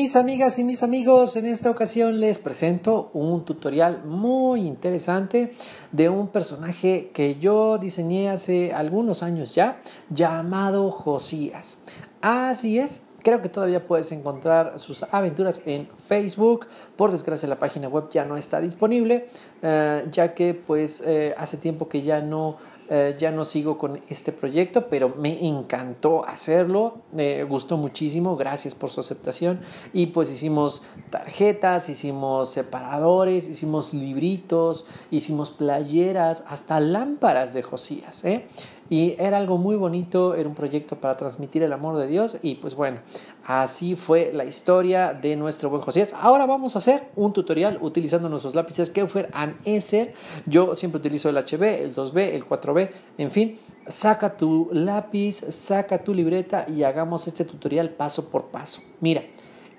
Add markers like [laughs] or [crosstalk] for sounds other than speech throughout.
Mis amigas y mis amigos, en esta ocasión les presento un tutorial muy interesante de un personaje que yo diseñé hace algunos años ya, llamado Josías. Así es, Creo que todavía puedes encontrar sus aventuras en Facebook. Por desgracia la página web ya no está disponible, eh, ya que pues eh, hace tiempo que ya no eh, ya no sigo con este proyecto, pero me encantó hacerlo, me gustó muchísimo, gracias por su aceptación. Y pues hicimos tarjetas, hicimos separadores, hicimos libritos, hicimos playeras, hasta lámparas de Josías. ¿eh? Y era algo muy bonito, era un proyecto para transmitir el amor de Dios y pues bueno, así fue la historia de nuestro buen Josías. Ahora vamos a hacer un tutorial utilizando nuestros lápices Keufer and Esser. Yo siempre utilizo el HB, el 2B, el 4B, en fin, saca tu lápiz, saca tu libreta y hagamos este tutorial paso por paso. Mira,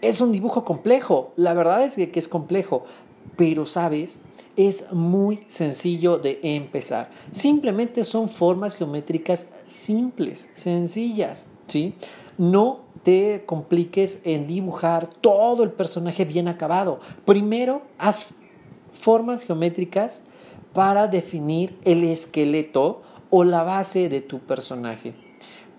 es un dibujo complejo, la verdad es que es complejo, pero sabes, es muy sencillo de empezar. Simplemente son formas geométricas simples, sencillas, ¿sí? No te compliques en dibujar todo el personaje bien acabado. Primero, haz formas geométricas para definir el esqueleto o la base de tu personaje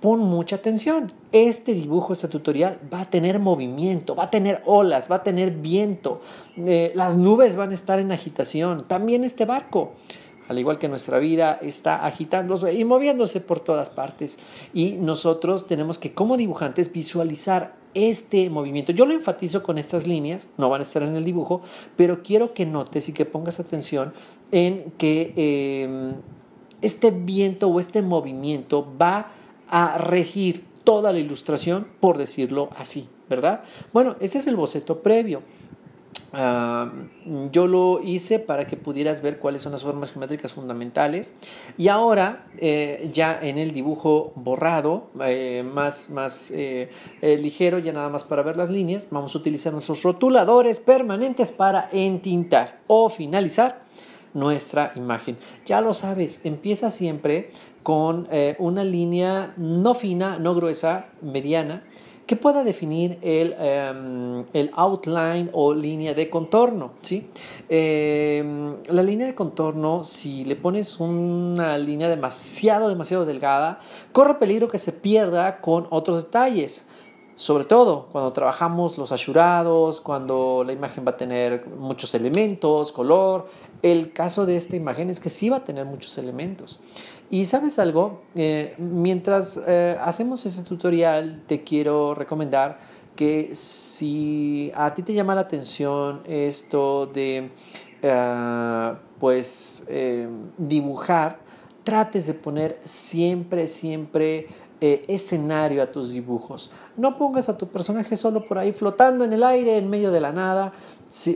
pon mucha atención. Este dibujo, este tutorial va a tener movimiento, va a tener olas, va a tener viento, eh, las nubes van a estar en agitación, también este barco. Al igual que nuestra vida está agitándose y moviéndose por todas partes. Y nosotros tenemos que, como dibujantes, visualizar este movimiento. Yo lo enfatizo con estas líneas, no van a estar en el dibujo, pero quiero que notes y que pongas atención en que eh, este viento o este movimiento va a regir toda la ilustración, por decirlo así, ¿verdad? Bueno, este es el boceto previo. Ah, yo lo hice para que pudieras ver cuáles son las formas geométricas fundamentales y ahora eh, ya en el dibujo borrado eh, más, más eh, ligero ya nada más para ver las líneas vamos a utilizar nuestros rotuladores permanentes para entintar o finalizar nuestra imagen ya lo sabes empieza siempre con eh, una línea no fina, no gruesa, mediana, que pueda definir el, em, el outline o línea de contorno. ¿sí? Em, la línea de contorno, si le pones una línea demasiado, demasiado delgada, corre peligro que se pierda con otros detalles. Sobre todo cuando trabajamos los ashurados, cuando la imagen va a tener muchos elementos, color. El caso de esta imagen es que sí va a tener muchos elementos. Y sabes algo, eh, mientras eh, hacemos ese tutorial, te quiero recomendar que si a ti te llama la atención esto de eh, pues dibujar, trates de poner siempre, siempre escenario a tus dibujos. No pongas a tu personaje solo por ahí flotando en el aire en medio de la nada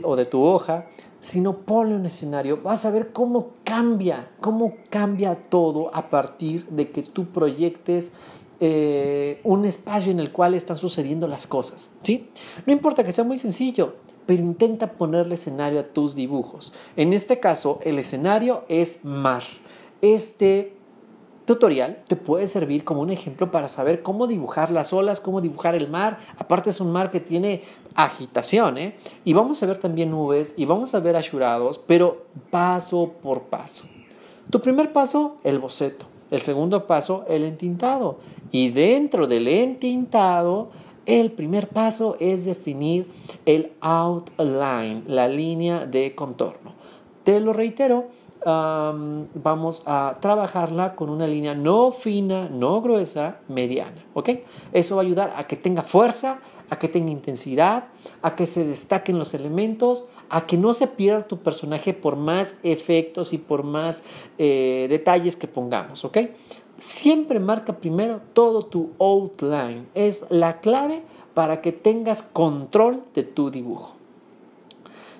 o de tu hoja, sino ponle un escenario. Vas a ver cómo cambia, cómo cambia todo a partir de que tú proyectes eh, un espacio en el cual están sucediendo las cosas. ¿sí? No importa que sea muy sencillo, pero intenta ponerle escenario a tus dibujos. En este caso, el escenario es mar. Este tutorial te puede servir como un ejemplo para saber cómo dibujar las olas, cómo dibujar el mar. Aparte es un mar que tiene agitación, ¿eh? Y vamos a ver también nubes y vamos a ver ashurados, pero paso por paso. Tu primer paso, el boceto. El segundo paso, el entintado. Y dentro del entintado, el primer paso es definir el outline, la línea de contorno. Te lo reitero, vamos a trabajarla con una línea no fina, no gruesa, mediana. ¿Ok? Eso va a ayudar a que tenga fuerza, a que tenga intensidad, a que se destaquen los elementos, a que no se pierda tu personaje por más efectos y por más eh, detalles que pongamos. ¿Ok? Siempre marca primero todo tu outline. Es la clave para que tengas control de tu dibujo.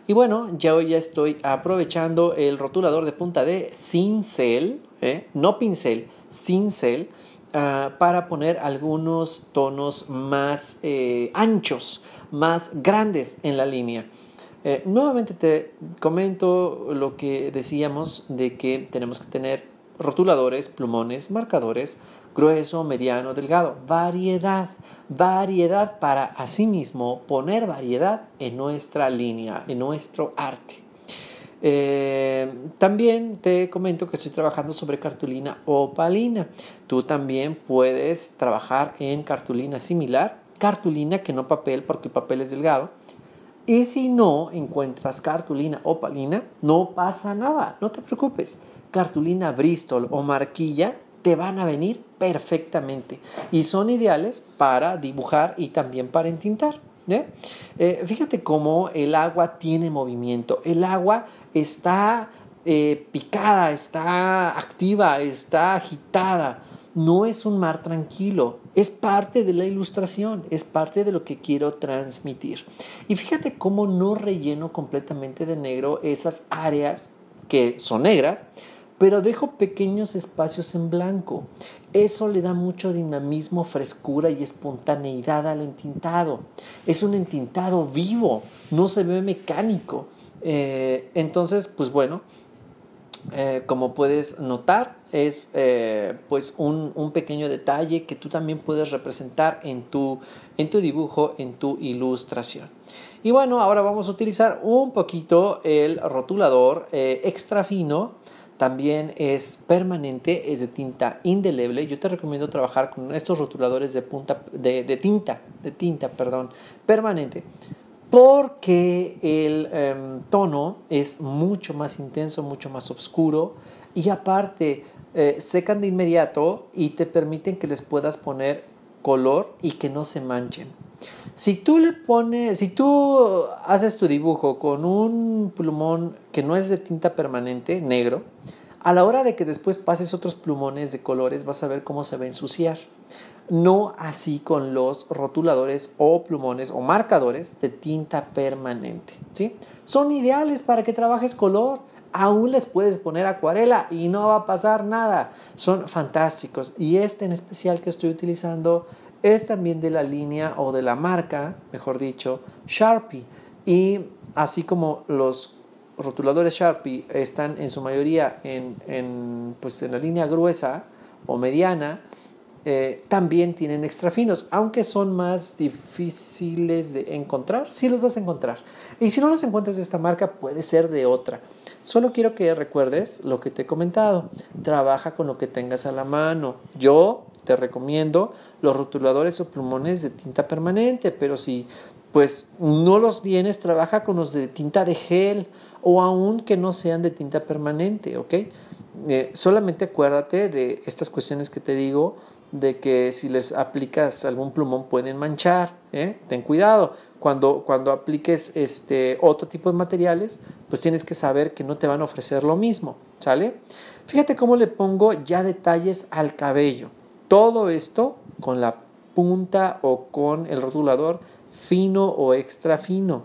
Y bueno, ya hoy ya estoy aprovechando el rotulador de punta de cincel, ¿eh? no pincel, cincel, ah, para poner algunos tonos más eh, anchos, más grandes en la línea. Eh, nuevamente te comento lo que decíamos de que tenemos que tener rotuladores, plumones, marcadores grueso, mediano, delgado. Variedad, variedad para asimismo poner variedad en nuestra línea, en nuestro arte. Eh, también te comento que estoy trabajando sobre cartulina opalina. Tú también puedes trabajar en cartulina similar, cartulina que no papel porque el papel es delgado. Y si no encuentras cartulina opalina, no pasa nada, no te preocupes. Cartulina Bristol o marquilla te van a venir perfectamente y son ideales para dibujar y también para entintar. Eh, fíjate cómo el agua tiene movimiento. El agua está eh, picada, está activa, está agitada. No es un mar tranquilo, es parte de la ilustración, es parte de lo que quiero transmitir. Y fíjate cómo no relleno completamente de negro esas áreas que son negras, pero dejo pequeños espacios en blanco. Eso le da mucho dinamismo, frescura y espontaneidad al entintado. Es un entintado vivo, no se ve mecánico. Eh, entonces, pues bueno, eh, como puedes notar, es eh, pues un, pequeño detalle que tú también puedes representar en tu, en tu dibujo, en tu ilustración. Y bueno, ahora vamos a utilizar un poquito el rotulador extra fino. También es permanente, es de tinta indeleble. Yo te recomiendo trabajar con estos rotuladores de, punta, de, tinta, de tinta, perdón, permanente porque el em, tono es mucho más intenso, mucho más oscuro y aparte eh, secan de inmediato y te permiten que les puedas poner color y que no se manchen. Si tú le pones, si tú haces tu dibujo con un plumón que no es de tinta permanente, negro, a la hora de que después pases otros plumones de colores vas a ver cómo se va a ensuciar. No así con los rotuladores o plumones o marcadores de tinta permanente. ¿sí? Son ideales para que trabajes color. Aún les puedes poner acuarela y no va a pasar nada. Son fantásticos. Y este en especial que estoy utilizando es también de la línea o de la marca, mejor dicho, Sharpie. Y así como los rotuladores Sharpie están en su mayoría en, en, pues en la línea gruesa o mediana, eh, también tienen extra finos, aunque son más difíciles de encontrar, sí los vas a encontrar. Y si no los encuentras de esta marca, puede ser de otra. Solo quiero que recuerdes lo que te he comentado. Trabaja con lo que tengas a la mano. Yo te recomiendo los rotuladores o plumones de tinta permanente, pero si pues no los tienes, trabaja con los de tinta de gel o aún que no sean de tinta permanente, ¿ok? Eh, solamente acuérdate de estas cuestiones que te digo de que si les aplicas algún plumón pueden manchar, ¿eh? ten cuidado. Cuando, cuando apliques este otro tipo de materiales, pues tienes que saber que no te van a ofrecer lo mismo, ¿sale? Fíjate cómo le pongo ya detalles al cabello. Todo esto con la punta o con el rotulador fino o extra fino.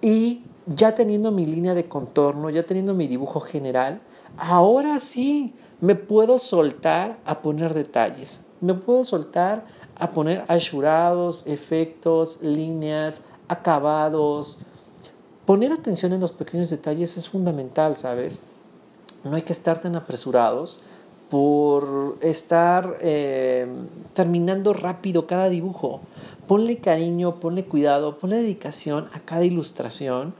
Y ya teniendo mi línea de contorno, ya teniendo mi dibujo general, ahora sí me puedo soltar a poner detalles me puedo soltar a poner ayurados, efectos, líneas, acabados. Poner atención en los pequeños detalles es fundamental, ¿sabes? No hay que estar tan apresurados por estar eh, terminando rápido cada dibujo. Ponle cariño, ponle cuidado, ponle dedicación a cada ilustración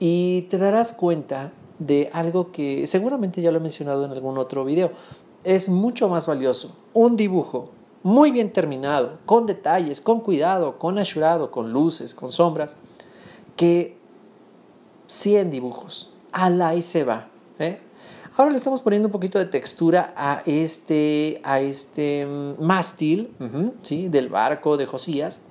y te darás cuenta de algo que seguramente ya lo he mencionado en algún otro video, es mucho más valioso un dibujo muy bien terminado, con detalles, con cuidado, con ayurado, con luces, con sombras, que 100 dibujos. Ala y se va. ¿eh? Ahora le estamos poniendo un poquito de textura a este, a este mm, mástil ¿sí? del barco de Josías.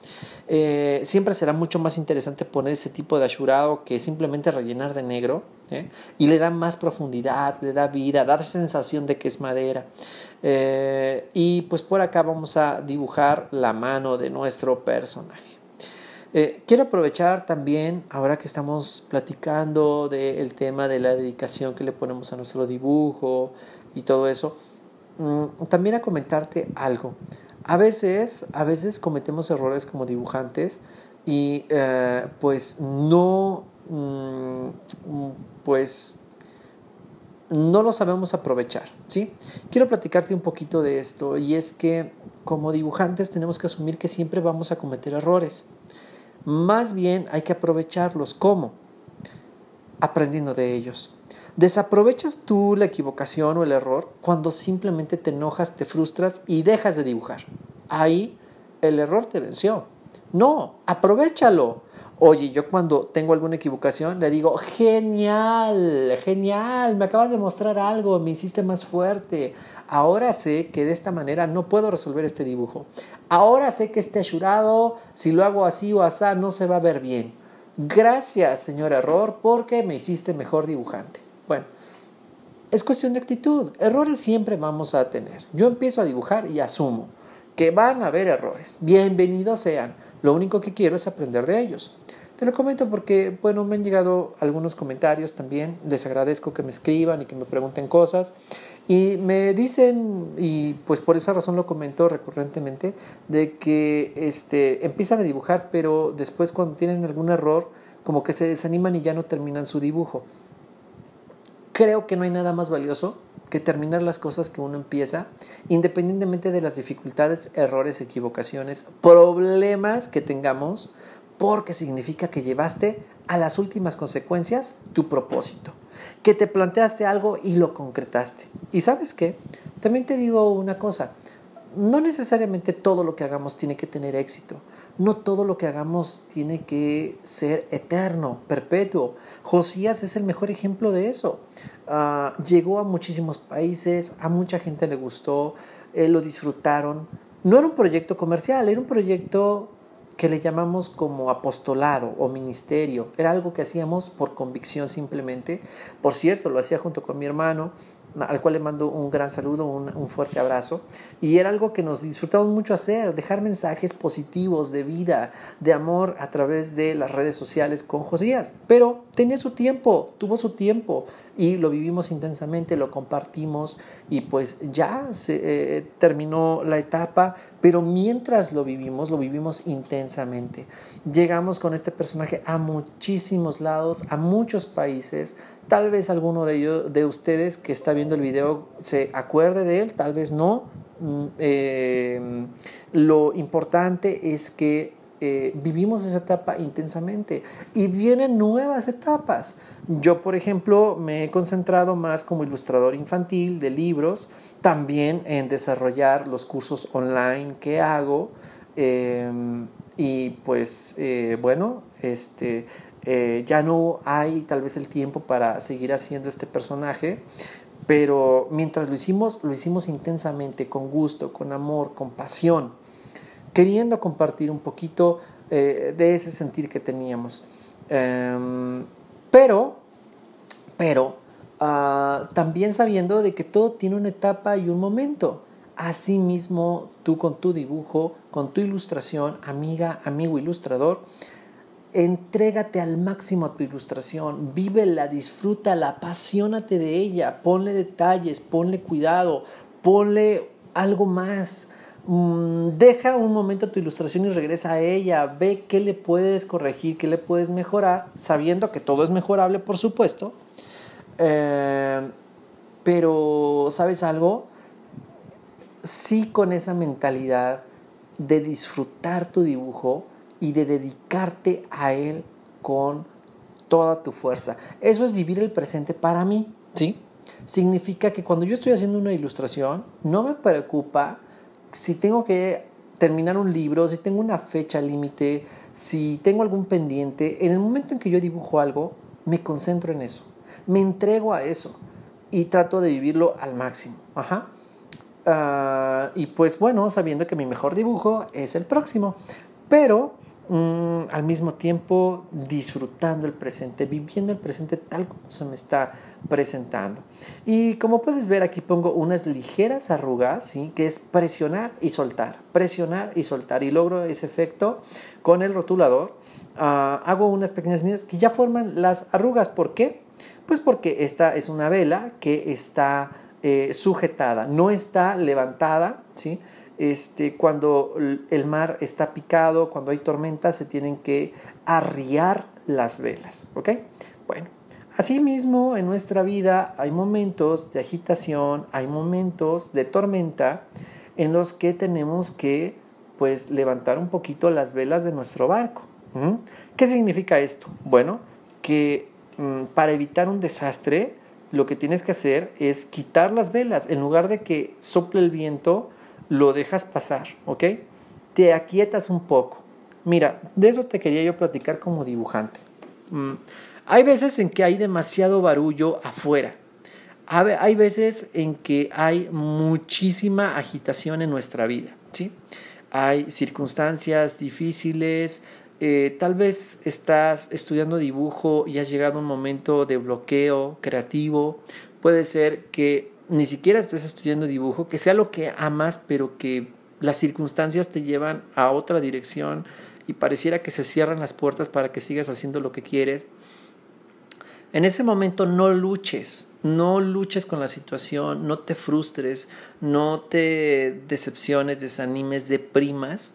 Eh, siempre será mucho más interesante poner ese tipo de ayurado que simplemente rellenar de negro ¿eh? y le da más profundidad, le da vida, da sensación de que es madera. Eh, y pues por acá vamos a dibujar la mano de nuestro personaje. Eh, quiero aprovechar también, ahora que estamos platicando del tema de la dedicación que le ponemos a nuestro dibujo y todo eso, mm, también a comentarte algo. A veces, a veces cometemos errores como dibujantes y pues no Mm, pues no lo sabemos aprovechar, ¿sí? Quiero platicarte un poquito de esto y es que como dibujantes tenemos que asumir que siempre vamos a cometer errores. Más bien hay que aprovecharlos. ¿Cómo? Aprendiendo de ellos. Desaprovechas tú la equivocación o el error cuando simplemente te enojas, te frustras y dejas de dibujar. Ahí el error te venció. No, aprovechalo. Oye, yo cuando tengo alguna equivocación le digo, genial, genial, me acabas de mostrar algo, me hiciste más fuerte. Ahora sé que de esta manera no puedo resolver este dibujo. Ahora sé que este ayurado, si lo hago así o así, no se va a ver bien. Gracias, señor error, porque me hiciste mejor dibujante. Bueno, es cuestión de actitud. Errores siempre vamos a tener. Yo empiezo a dibujar y asumo que van a haber errores. Bienvenidos sean. Lo único que quiero es aprender de ellos. Te lo comento porque, bueno, me han llegado algunos comentarios también. Les agradezco que me escriban y que me pregunten cosas. Y me dicen, y pues por esa razón lo comento recurrentemente, de que este, empiezan a dibujar, pero después cuando tienen algún error, como que se desaniman y ya no terminan su dibujo. Creo que no hay nada más valioso que terminar las cosas que uno empieza, independientemente de las dificultades, errores, equivocaciones, problemas que tengamos, porque significa que llevaste a las últimas consecuencias tu propósito, que te planteaste algo y lo concretaste. Y sabes qué, también te digo una cosa, no necesariamente todo lo que hagamos tiene que tener éxito. No todo lo que hagamos tiene que ser eterno, perpetuo. Josías es el mejor ejemplo de eso. Ah, llegó a muchísimos países, a mucha gente le gustó, eh, lo disfrutaron. No era un proyecto comercial, era un proyecto que le llamamos como apostolado o ministerio. Era algo que hacíamos por convicción simplemente. Por cierto, lo hacía junto con mi hermano al cual le mando un gran saludo, un, fuerte abrazo. Y era algo que nos disfrutamos mucho hacer, dejar mensajes positivos de vida, de amor a través de las redes sociales con Josías. Pero tenía su tiempo, tuvo su tiempo y lo vivimos intensamente, lo compartimos y pues ya se eh, terminó la etapa, pero mientras lo vivimos, lo vivimos intensamente. Llegamos con este personaje a muchísimos lados, a muchos países, Tal vez alguno de, ellos, de ustedes que está viendo el video se acuerde de él, tal vez no. Mm, eh, lo importante es que eh, vivimos esa etapa intensamente y vienen nuevas etapas. Yo, por ejemplo, me he concentrado más como ilustrador infantil de libros, también en desarrollar los cursos online que hago. Eh, y pues, bueno, este, eh, ya no hay tal vez el tiempo para seguir haciendo este personaje, pero mientras lo hicimos, lo hicimos intensamente, con gusto, con amor, con pasión, queriendo compartir un poquito eh, de ese sentir que teníamos. Em, pero, pero, ah, también sabiendo de que todo tiene una etapa y un momento. Asimismo, tú con tu dibujo, con tu ilustración, amiga, amigo ilustrador, Entrégate al máximo a tu ilustración, vívela, disfrútala, apasionate de ella, ponle detalles, ponle cuidado, ponle algo más. Mm, deja un momento tu ilustración y regresa a ella, ve qué le puedes corregir, qué le puedes mejorar, sabiendo que todo es mejorable, por supuesto. Eh, pero, ¿sabes algo? Sí con esa mentalidad de disfrutar tu dibujo, y de dedicarte a Él con toda tu fuerza. Eso es vivir el presente para mí, ¿sí? Significa que cuando yo estoy haciendo una ilustración, no me preocupa si tengo que terminar un libro, si tengo una fecha límite, si tengo algún pendiente. En el momento en que yo dibujo algo, me concentro en eso, me entrego a eso y trato de vivirlo al máximo. Ajá. Ah, y pues bueno, sabiendo que mi mejor dibujo es el próximo. Pero Mm, al mismo tiempo disfrutando el presente, viviendo el presente tal como se me está presentando. Y como puedes ver aquí pongo unas ligeras arrugas, ¿sí? que es presionar y soltar, presionar y soltar. Y logro ese efecto con el rotulador. Ah, hago unas pequeñas líneas que ya forman las arrugas. ¿Por qué? Pues porque esta es una vela que está eh, sujetada, no está levantada, ¿sí? Este, cuando el mar está picado, cuando hay tormenta, se tienen que arriar las velas. ¿Ok? Bueno, Asimismo, en nuestra vida hay momentos de agitación, hay momentos de tormenta en los que tenemos que pues levantar un poquito las velas de nuestro barco. ¿Qué significa esto? Bueno, que mm, para evitar un desastre, lo que tienes que hacer es quitar las velas. En lugar de que sople el viento, lo dejas pasar, ¿ok? Te aquietas un poco. Mira, de eso te quería yo platicar como dibujante. Mm, hay veces en que hay demasiado barullo afuera. Hay veces en que hay muchísima agitación en nuestra vida, ¿sí? Hay circunstancias difíciles, eh, tal vez estás estudiando dibujo y has llegado un momento de bloqueo creativo. Puede ser que ni siquiera estés estudiando dibujo, que sea lo que amas, pero que las circunstancias te llevan a otra dirección y pareciera que se cierran las puertas para que sigas haciendo lo que quieres. En ese momento no luches, no luches con la situación, no te frustres, no te decepciones, desanimes, deprimas.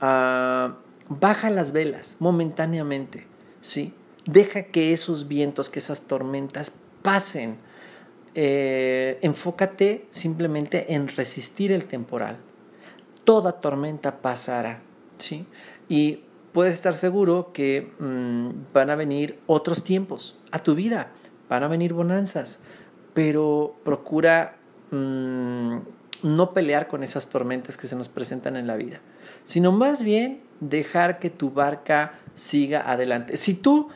Uh, baja las velas momentáneamente, ¿sí? Deja que esos vientos, que esas tormentas pasen. Eh, enfócate simplemente en resistir el temporal. Toda tormenta pasará, ¿sí? Y puedes estar seguro que mm, van a venir otros tiempos a tu vida, van a venir bonanzas, pero procura mm, no pelear con esas tormentas que se nos presentan en la vida, sino más bien dejar que tu barca siga adelante. Si tú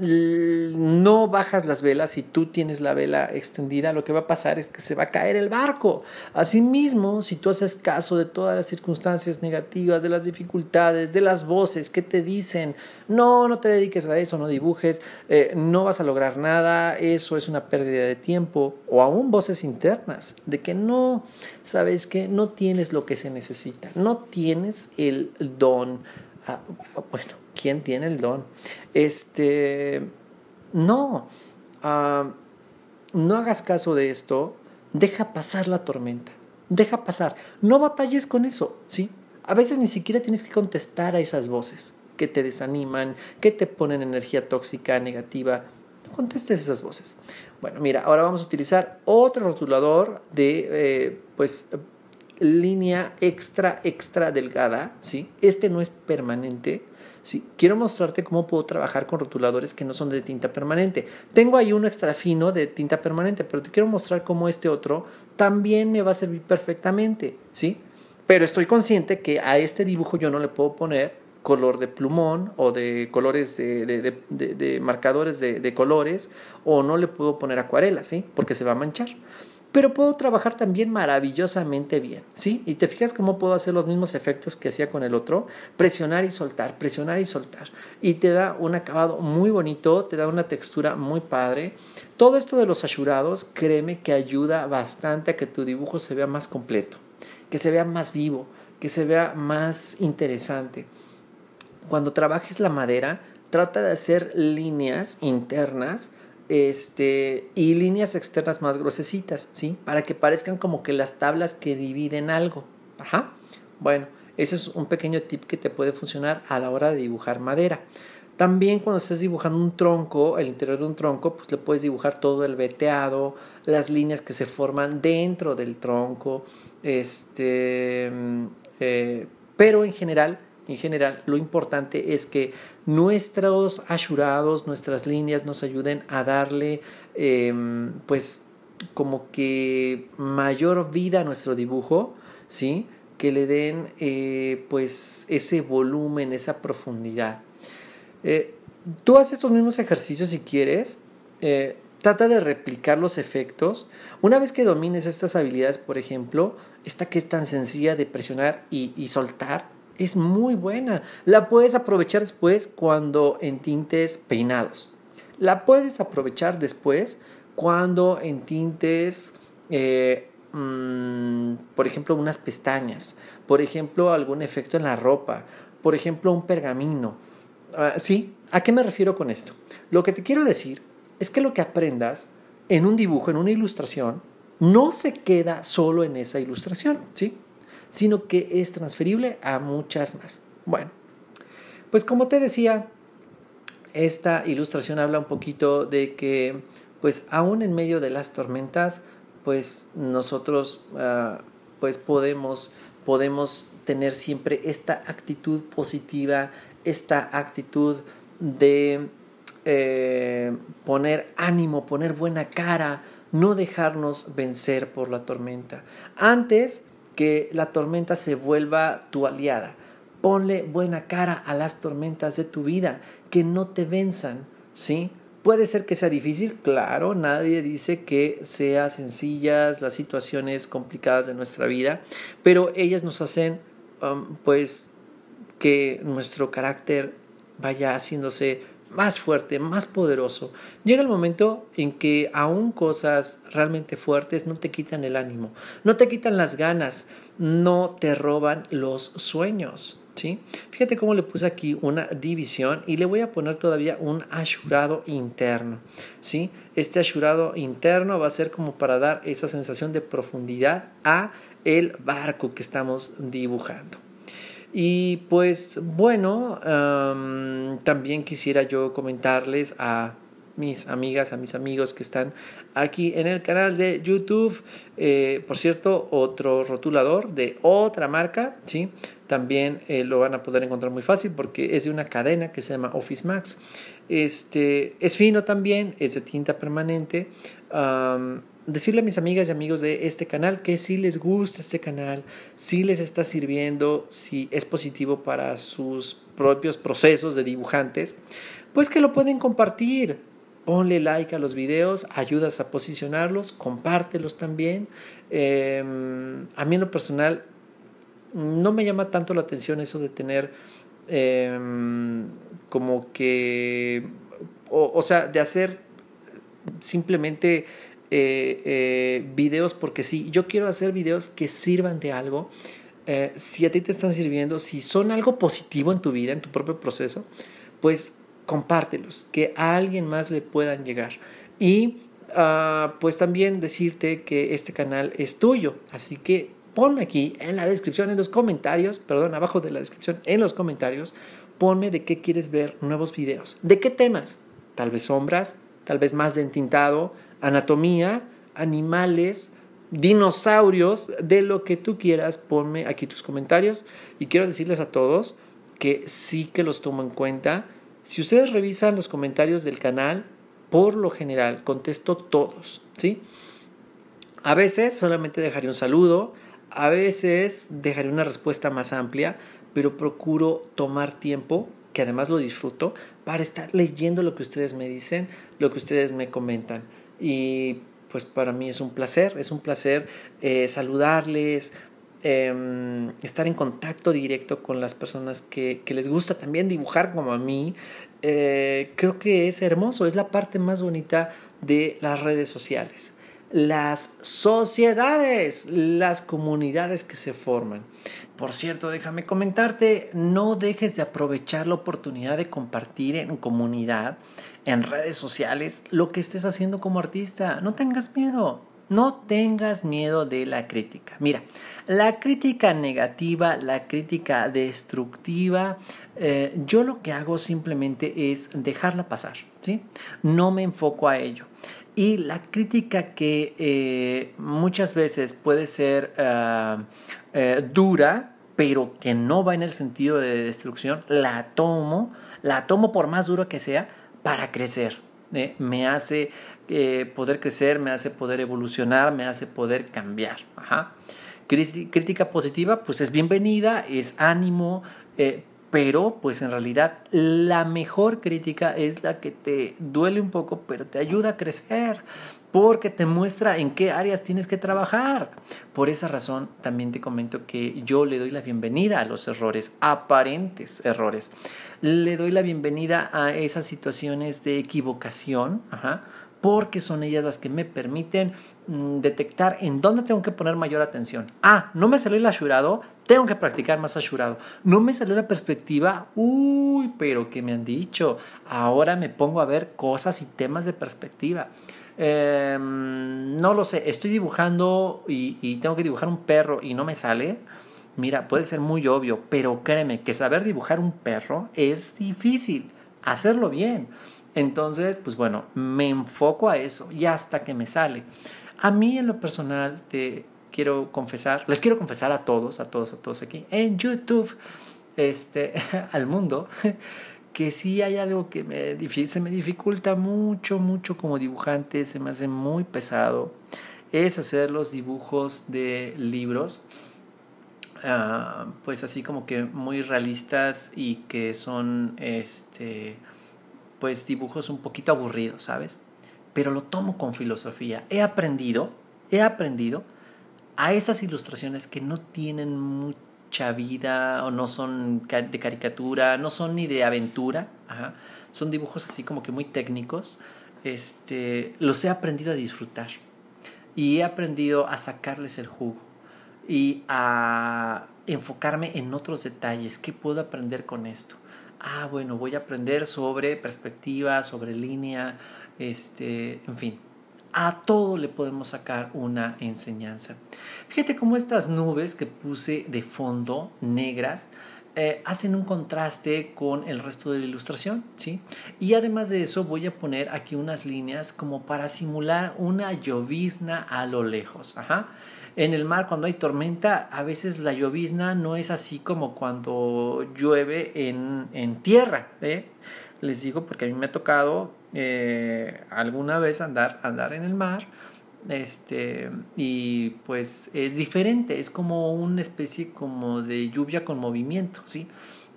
no bajas las velas y tú tienes la vela extendida, lo que va a pasar es que se va a caer el barco. Asimismo, si tú haces caso de todas las circunstancias negativas, de las dificultades, de las voces que te dicen, no, no te dediques a eso, no dibujes, eh, no vas a lograr nada, eso es una pérdida de tiempo, o aún voces internas de que no, sabes que no tienes lo que se necesita, no tienes el don. Ah, bueno, ¿quién tiene el don? Este, no, ah, no hagas caso de esto, deja pasar la tormenta, deja pasar, no batalles con eso, ¿sí? A veces ni siquiera tienes que contestar a esas voces que te desaniman, que te ponen energía tóxica, negativa. No contestes esas voces. Bueno, mira, ahora vamos a utilizar otro rotulador de, eh, pues, línea extra, extra delgada, ¿sí? Este no es permanente, ¿sí? Quiero mostrarte cómo puedo trabajar con rotuladores que no son de tinta permanente. Tengo ahí uno extra fino de tinta permanente, pero te quiero mostrar cómo este otro también me va a servir perfectamente, ¿sí? Pero estoy consciente que a este dibujo yo no le puedo poner color de plumón o de colores de, de marcadores de, colores o no le puedo poner acuarela, ¿sí? Porque se va a manchar pero puedo trabajar también maravillosamente bien, ¿sí? Y te fijas cómo puedo hacer los mismos efectos que hacía con el otro, presionar y soltar, presionar y soltar. Y te da un acabado muy bonito, te da una textura muy padre. Todo esto de los ayurados, créeme que ayuda bastante a que tu dibujo se vea más completo, que se vea más vivo, que se vea más interesante. Cuando trabajes la madera, trata de hacer líneas internas este, y líneas externas más gruesecitas, ¿sí? Para que parezcan como que las tablas que dividen algo. Ajá. Bueno, ese es un pequeño tip que te puede funcionar a la hora de dibujar madera. También cuando estés dibujando un tronco, el interior de un tronco, pues le puedes dibujar todo el veteado, las líneas que se forman dentro del tronco, este, mm, eh, pero en general en general, lo importante es que nuestros ayurados, nuestras líneas nos ayuden a darle, em, pues, como que mayor vida a nuestro dibujo, ¿sí? Que le den, eh, pues, ese volumen, esa profundidad. Eh, tú haces estos mismos ejercicios si quieres. Eh, trata de replicar los efectos. Una vez que domines estas habilidades, por ejemplo, esta que es tan sencilla de presionar y soltar, es muy buena. La puedes aprovechar después cuando entintes peinados. La puedes aprovechar después cuando entintes, eh, mm, por ejemplo, unas pestañas, por ejemplo, algún efecto en la ropa, por ejemplo, un pergamino. Ah, ¿Sí? ¿A qué me refiero con esto? Lo que te quiero decir es que lo que aprendas en un dibujo, en una ilustración, no se queda solo en esa ilustración, ¿sí? Sino que es transferible a muchas más. Bueno, pues como te decía, esta ilustración habla un poquito de que, pues, aún en medio de las tormentas, pues nosotros, ah, pues, podemos, podemos tener siempre esta actitud positiva, esta actitud de eh, poner ánimo, poner buena cara, no dejarnos vencer por la tormenta. Antes que la tormenta se vuelva tu aliada, ponle buena cara a las tormentas de tu vida, que no te venzan, ¿sí? Puede ser que sea difícil, claro, nadie dice que sean sencillas las situaciones complicadas de nuestra vida, pero ellas nos hacen um, pues que nuestro carácter vaya haciéndose más fuerte, más poderoso. Llega el momento en que aún cosas realmente fuertes no te quitan el ánimo, no te quitan las ganas, no te roban los sueños. ¿Sí? Fíjate cómo le puse aquí una división y le voy a poner todavía un ashurado interno. ¿sí? Este ashurado interno va a ser como para dar esa sensación de profundidad a el barco que estamos dibujando. Y pues bueno, también quisiera yo comentarles a mis amigas, a mis amigos que están aquí en el canal de YouTube. Eh, por cierto, otro rotulador de otra marca, ¿sí? También eh, lo van a poder encontrar muy fácil porque es de una cadena que se llama Office Max. Este, es fino también, es de tinta permanente decirle a mis amigas y amigos de este canal que si les gusta este canal, si les está sirviendo, si es positivo para sus propios procesos de dibujantes, pues que lo pueden compartir. Ponle like a los videos, ayudas a posicionarlos, compártelos también. Em, a mí en lo personal no me llama tanto la atención eso de tener em, como que, o sea, de hacer simplemente eh, eh, videos porque sí, yo quiero hacer videos que sirvan de algo. Eh, si a ti te están sirviendo, si son algo positivo en tu vida, en tu propio proceso, pues compártelos, que a alguien más le puedan llegar. Y ah, pues también decirte que este canal es tuyo, así que ponme aquí en la descripción, en los comentarios, perdón, abajo de la descripción, en los comentarios, ponme de qué quieres ver nuevos videos, de qué temas, tal vez sombras, tal vez más de entintado, anatomía, animales, dinosaurios, de lo que tú quieras, ponme aquí tus comentarios y quiero decirles a todos que sí que los tomo en cuenta. Si ustedes revisan los comentarios del canal, por lo general contesto todos, ¿sí? A veces solamente dejaré un saludo, a veces dejaré una respuesta más amplia, pero procuro tomar tiempo, que además lo disfruto, para estar leyendo lo que ustedes me dicen, lo que ustedes me comentan y pues para mí es un placer, es un placer eh, saludarles, em, estar en contacto directo con las personas que, les gusta también dibujar como a mí. Eh, creo que es hermoso, es la parte más bonita de las redes sociales. Las sociedades, las comunidades que se forman. Por cierto, déjame comentarte, no dejes de aprovechar la oportunidad de compartir en comunidad en redes sociales lo que estés haciendo como artista. No tengas miedo. No tengas miedo de la crítica. Mira, la crítica negativa, la crítica destructiva, eh, yo lo que hago simplemente es dejarla pasar, ¿sí? No me enfoco a ello. Y la crítica que eh, muchas veces puede ser eh, dura, pero que no va en el sentido de destrucción, la tomo, la tomo por más duro que sea, para crecer. ¿eh? Me hace eh, poder crecer, me hace poder evolucionar, me hace poder cambiar. Crítica positiva, pues es bienvenida, es ánimo, eh, pero pues en realidad la mejor crítica es la que te duele un poco, pero te ayuda a crecer, porque te muestra en qué áreas tienes que trabajar. Por esa razón también te comento que yo le doy la bienvenida a los errores, aparentes errores. Le doy la bienvenida a esas situaciones de equivocación, porque son ellas las que me permiten detectar en dónde tengo que poner mayor atención. Ah, no me salió el ashurado, tengo que practicar más ashurado. No me salió la perspectiva, uy, pero ¿qué me han dicho? Ahora me pongo a ver cosas y temas de perspectiva. Em, no lo sé, estoy dibujando y, tengo que dibujar un perro y no me sale. Mira, puede ser muy obvio, pero créeme que saber dibujar un perro es difícil. hacerlo bien. Entonces, pues bueno, me enfoco a eso y hasta que me sale. A mí en lo personal te quiero confesar, les quiero confesar a todos, a todos, a todos aquí en YouTube, este, [laughs] al mundo, [laughs] que sí hay algo que me, se me dificulta mucho, mucho como dibujante, se me hace muy pesado, es hacer los dibujos de libros. Ah, pues así como que muy realistas y que son este pues dibujos un poquito aburridos, ¿sabes? Pero lo tomo con filosofía. He aprendido, he aprendido a esas ilustraciones que no tienen mucha vida o no son de caricatura, no son ni de aventura, son dibujos así como que muy técnicos, este, los he aprendido a disfrutar y he aprendido a sacarles el jugo y a enfocarme en otros detalles. ¿Qué puedo aprender con esto? Ah, bueno, voy a aprender sobre perspectiva, sobre línea, este, en fin, a todo le podemos sacar una enseñanza. Fíjate cómo estas nubes que puse de fondo, negras, eh, hacen un contraste con el resto de la ilustración, ¿sí? Y además de eso voy a poner aquí unas líneas como para simular una llovizna a lo lejos, ajá. En el mar cuando hay tormenta, a veces la llovizna no es así como cuando llueve en, en tierra, ¿eh? Les digo porque a mí me ha tocado eh, alguna vez andar, andar en el mar este y pues es diferente es como una especie como de lluvia con movimiento sí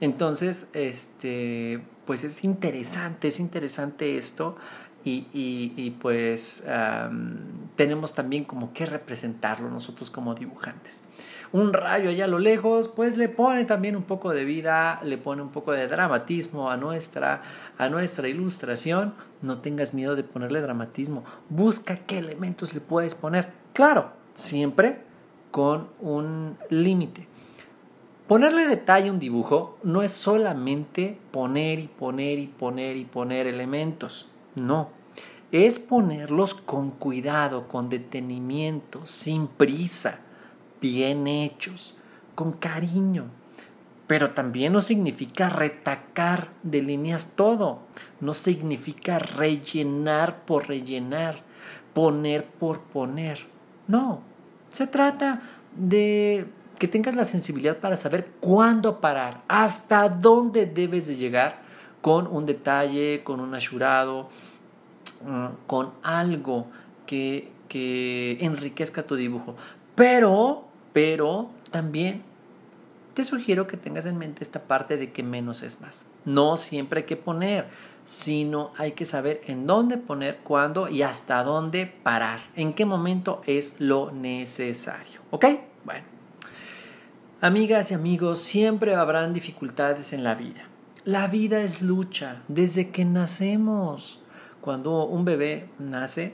entonces este pues es interesante es interesante esto y, pues tenemos también como que representarlo nosotros como dibujantes un rayo allá a lo lejos pues le pone también un poco de vida le pone un poco de dramatismo a nuestra a nuestra ilustración, no tengas miedo de ponerle dramatismo. Busca qué elementos le puedes poner. Claro, siempre con un límite. Ponerle detalle a un dibujo no es solamente poner y poner y poner y poner elementos. No, es ponerlos con cuidado, con detenimiento, sin prisa, bien hechos, con cariño. Pero también no significa retacar de líneas todo. No significa rellenar por rellenar, poner por poner. No, se trata de que tengas la sensibilidad para saber cuándo parar, hasta dónde debes de llegar con un detalle, con un ashurado, mm, con algo que, que enriquezca tu dibujo. Pero, pero también te sugiero que tengas en mente esta parte de que menos es más. No siempre hay que poner, sino hay que saber en dónde poner, cuándo y hasta dónde parar. En qué momento es lo necesario. ¿Ok? Bueno. Amigas y amigos, siempre habrán dificultades en la vida. La vida es lucha desde que nacemos. Cuando un bebé nace,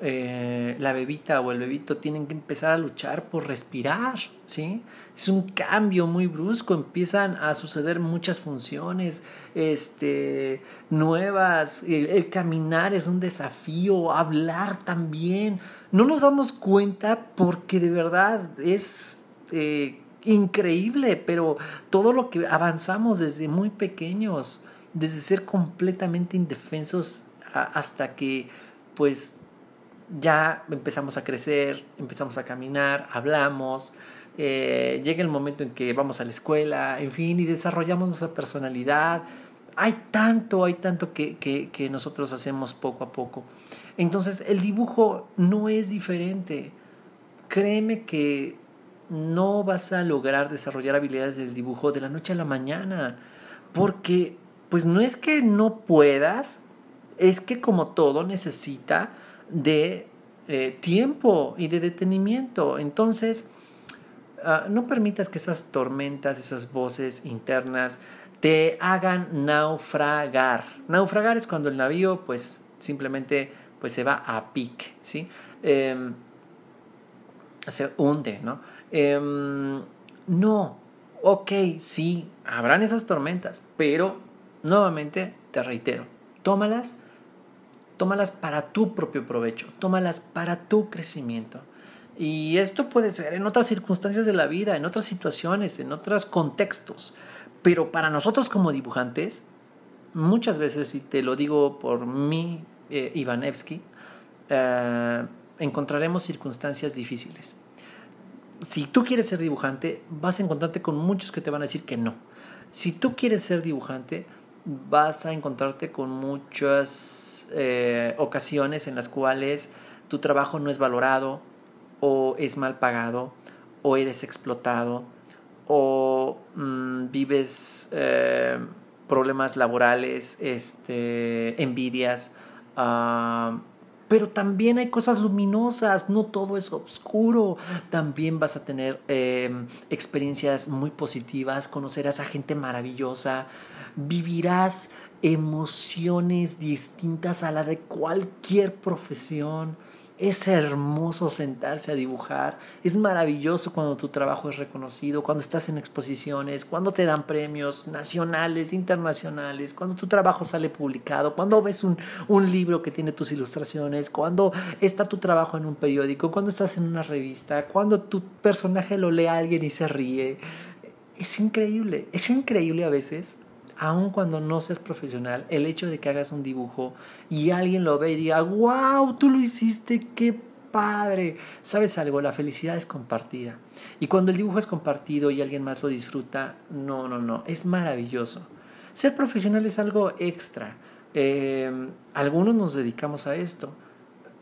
eh, la bebita o el bebito tienen que empezar a luchar por respirar, ¿sí? Es un cambio muy brusco, empiezan a suceder muchas funciones este, nuevas, el, caminar es un desafío, hablar también. No nos damos cuenta porque de verdad es... Eh, increíble, pero todo lo que avanzamos desde muy pequeños, desde ser completamente indefensos hasta que pues ya empezamos a crecer, empezamos a caminar, hablamos, eh, llega el momento en que vamos a la escuela, en fin, y desarrollamos nuestra personalidad. Hay tanto, hay tanto que, que, que nosotros hacemos poco a poco. Entonces el dibujo no es diferente. Créeme que no vas a lograr desarrollar habilidades del dibujo de la noche a la mañana, porque pues no es que no puedas, es que como todo necesita de eh, tiempo y de detenimiento. Entonces, ah, no permitas que esas tormentas, esas voces internas te hagan naufragar. Naufragar es cuando el navío pues simplemente pues se va a pique, ¿sí? Em, se hunde, ¿no? Em, no, ok, sí, habrán esas tormentas, pero nuevamente te reitero, tómalas tómalas para tu propio provecho, tómalas para tu crecimiento. Y esto puede ser en otras circunstancias de la vida, en otras situaciones, en otros contextos. Pero para nosotros como dibujantes, muchas veces, y te lo digo por mí, eh, Ivanevsky, eh, encontraremos circunstancias difíciles. Si tú quieres ser dibujante, vas a encontrarte con muchos que te van a decir que no. Si tú quieres ser dibujante, vas a encontrarte con muchas eh, ocasiones en las cuales tu trabajo no es valorado o es mal pagado o eres explotado o mm, vives eh, problemas laborales, este, envidias, ah, pero también hay cosas luminosas, no todo es oscuro. También vas a tener em, experiencias muy positivas, conocerás a gente maravillosa, vivirás emociones distintas a la de cualquier profesión. Es hermoso sentarse a dibujar, es maravilloso cuando tu trabajo es reconocido, cuando estás en exposiciones, cuando te dan premios nacionales, internacionales, cuando tu trabajo sale publicado, cuando ves un, un libro que tiene tus ilustraciones, cuando está tu trabajo en un periódico, cuando estás en una revista, cuando tu personaje lo lee a alguien y se ríe. Es increíble, es increíble a veces aun cuando no seas profesional, el hecho de que hagas un dibujo y alguien lo ve y diga, wow, tú lo hiciste, qué padre. ¿Sabes algo? La felicidad es compartida. Y cuando el dibujo es compartido y alguien más lo disfruta, no, no, no, es maravilloso. Ser profesional es algo extra. Eh, algunos nos dedicamos a esto.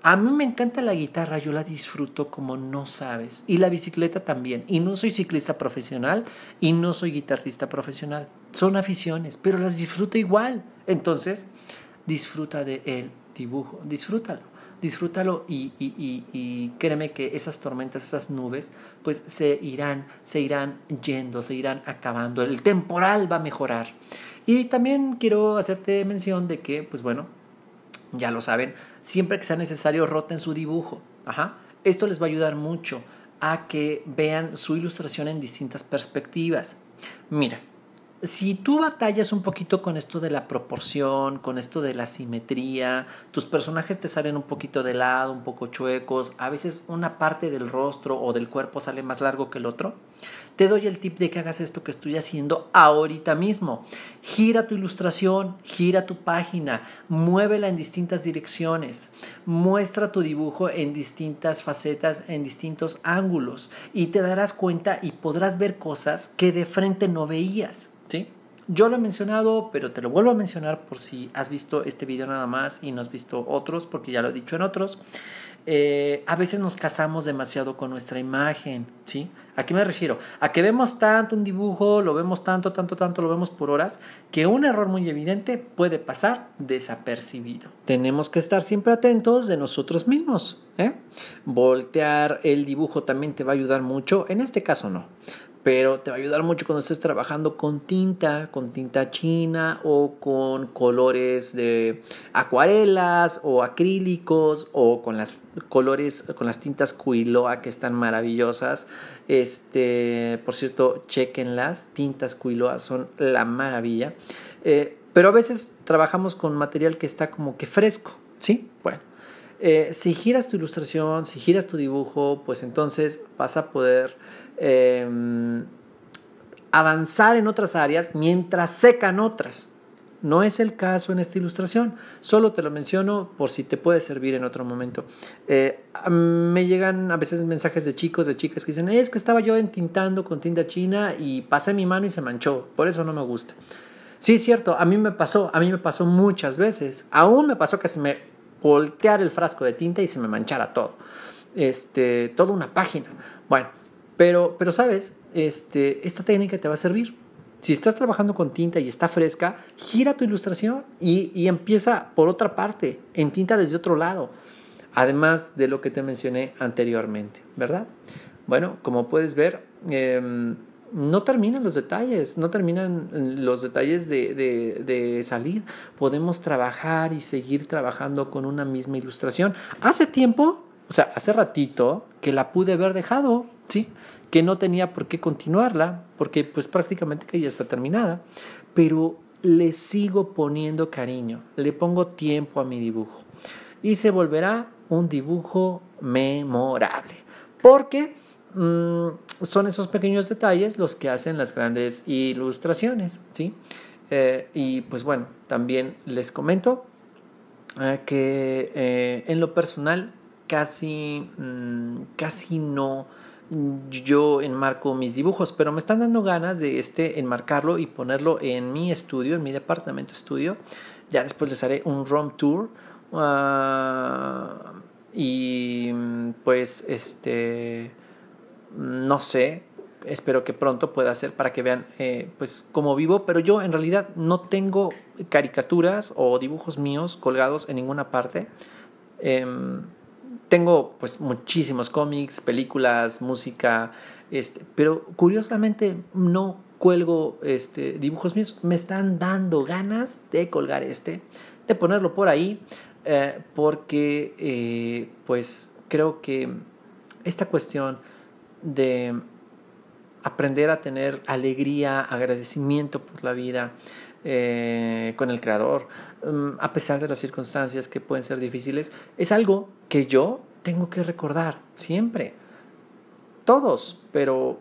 A mí me encanta la guitarra, yo la disfruto como no sabes. Y la bicicleta también. Y no soy ciclista profesional y no soy guitarrista profesional. Son aficiones, pero las disfruto igual. Entonces, disfruta de el dibujo, disfrútalo. Disfrútalo y, y, y, créeme que esas tormentas, esas nubes, pues se irán, se irán yendo, se irán acabando. El temporal va a mejorar. Y también quiero hacerte mención de que, pues bueno, ya lo saben, siempre que sea necesario roten su dibujo. Ajá. Esto les va a ayudar mucho a que vean su ilustración en distintas perspectivas. Mira, si tú batallas un poquito con esto de la proporción, con esto de la simetría, tus personajes te salen un poquito de lado, un poco chuecos, a veces una parte del rostro o del cuerpo sale más largo que el otro, te doy el tip de que hagas esto que estoy haciendo ahorita mismo. Gira tu ilustración, gira tu página, muévela en distintas direcciones, muestra tu dibujo en distintas facetas, en distintos ángulos y te darás cuenta y podrás ver cosas que de frente no veías. ¿Sí? Yo lo he mencionado, pero te lo vuelvo a mencionar por si has visto este video nada más y no has visto otros, porque ya lo he dicho en otros. Eh, a veces nos casamos demasiado con nuestra imagen, ¿sí? ¿A qué me refiero? A que vemos tanto un dibujo, lo vemos tanto, tanto, tanto, lo vemos por horas, que un error muy evidente puede pasar desapercibido. Tenemos que estar siempre atentos de nosotros mismos. ¿eh? Voltear el dibujo también te va a ayudar mucho, en este caso no pero te va a ayudar mucho cuando estés trabajando con tinta, con tinta china o con colores de acuarelas o acrílicos o con las colores, con las tintas Quiloa que están maravillosas. Este, por cierto, chequenlas, tintas Quiloa son la maravilla. Eh, pero a veces trabajamos con material que está como que fresco, ¿sí? Bueno. Eh, si giras tu ilustración, si giras tu dibujo, pues entonces vas a poder Em, avanzar en otras áreas mientras secan otras. No es el caso en esta ilustración, solo te lo menciono por si te puede servir en otro momento. Eh, me llegan a veces mensajes de chicos, de chicas que dicen, es que estaba yo entintando con tinta china y pasé mi mano y se manchó, por eso no me gusta. Sí, cierto, a mí me pasó, a mí me pasó muchas veces. Aún me pasó que se me volteara el frasco de tinta y se me manchara todo. Este, toda una página. Bueno, pero, pero sabes, este, esta técnica te va a servir. Si estás trabajando con tinta y está fresca, gira tu ilustración y, y empieza por otra parte, en tinta desde otro lado, además de lo que te mencioné anteriormente, ¿verdad? Bueno, como puedes ver, em, no terminan los detalles, no terminan los detalles de, de, de, salir. Podemos trabajar y seguir trabajando con una misma ilustración. Hace tiempo, o sea, hace ratito que la pude haber dejado, ¿sí? Que no tenía por qué continuarla, porque pues prácticamente que ya está terminada, pero le sigo poniendo cariño, le pongo tiempo a mi dibujo y se volverá un dibujo memorable, porque mmm, son esos pequeños detalles los que hacen las grandes ilustraciones, ¿sí? Eh, y pues bueno, también les comento eh, que eh, en lo personal casi, mm, casi no yo enmarco mis dibujos, pero me están dando ganas de este enmarcarlo y ponerlo en mi estudio, en mi departamento estudio. Ya después les haré un room tour. Ah, y pues este no sé espero que pronto pueda hacer para que vean eh, pues cómo vivo pero yo en realidad no tengo caricaturas o dibujos míos colgados en ninguna parte. Em, tengo pues muchísimos cómics películas música este pero curiosamente no cuelgo este dibujos míos. Me están dando ganas de colgar este de ponerlo por ahí eh, porque eh, pues creo que esta cuestión de aprender a tener alegría, agradecimiento por la vida eh, con el Creador, mm, a pesar de las circunstancias que pueden ser difíciles, es algo que yo tengo que recordar siempre. Todos, pero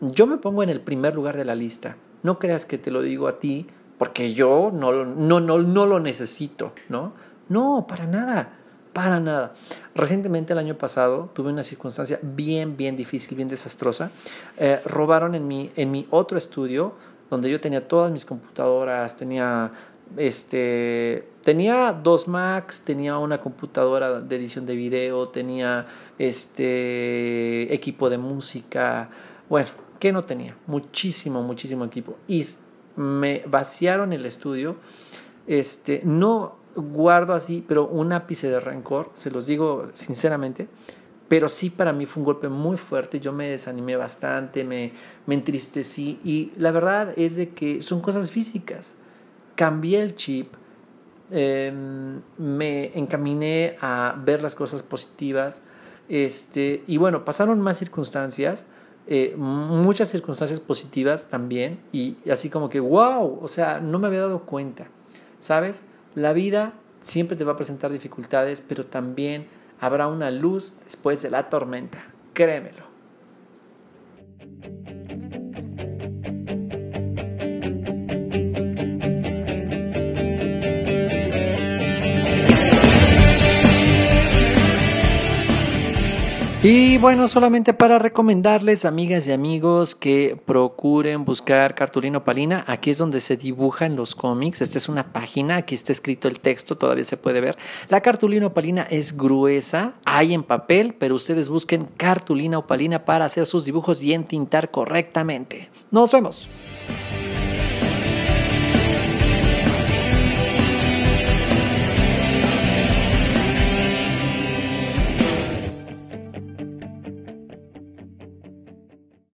yo me pongo en el primer lugar de la lista. No creas que te lo digo a ti porque yo no, no, no, no lo necesito, ¿no? No, para nada, para nada. Recientemente, el año pasado, tuve una circunstancia bien, bien difícil, bien desastrosa. Eh, robaron en mi, en mi otro estudio, donde yo tenía todas mis computadoras, tenía este tenía dos Macs, tenía una computadora de edición de video, tenía este equipo de música, bueno, ¿qué no tenía? Muchísimo, muchísimo equipo. Y me vaciaron el estudio. Este, no guardo así, pero un ápice de rencor, se los digo sinceramente, pero sí para mí fue un golpe muy fuerte, yo me desanimé bastante, me, me entristecí y la verdad es de que son cosas físicas. Cambié el chip, em, me encaminé a ver las cosas positivas este, y bueno, pasaron más circunstancias. Eh, muchas circunstancias positivas también y así como que wow, o sea, no me había dado cuenta, ¿sabes? La vida siempre te va a presentar dificultades, pero también habrá una luz después de la tormenta. Créemelo. Y bueno, solamente para recomendarles, amigas y amigos, que procuren buscar Cartulino Palina. Aquí es donde se dibujan los cómics. Esta es una página, aquí está escrito el texto, todavía se puede ver. La Cartulina Palina es gruesa, hay en papel, pero ustedes busquen Cartulina Opalina para hacer sus dibujos y entintar correctamente. Nos vemos.